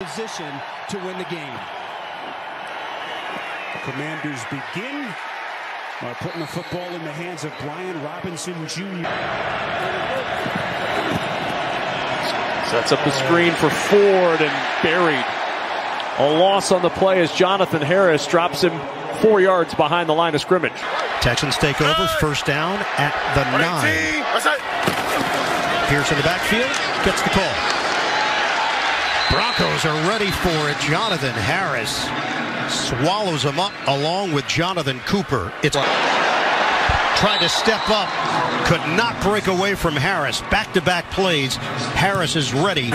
position to win the game. Commanders begin by putting the football in the hands of Brian Robinson Jr. Sets up the screen for Ford and buried. A loss on the play as Jonathan Harris drops him four yards behind the line of scrimmage. Texans take over, first down at the nine. Pierce in the backfield, gets the call. Broncos are ready for it. Jonathan Harris swallows him up along with Jonathon Cooper. It's tried to step up, could not break away from Harris. Back to back plays. Harris is ready.